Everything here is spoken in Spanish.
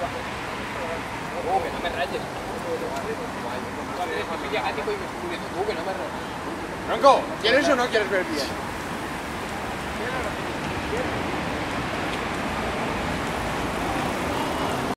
Oh, no me rayes. Me no me rayes. ¿quieres o no quieres ver bien?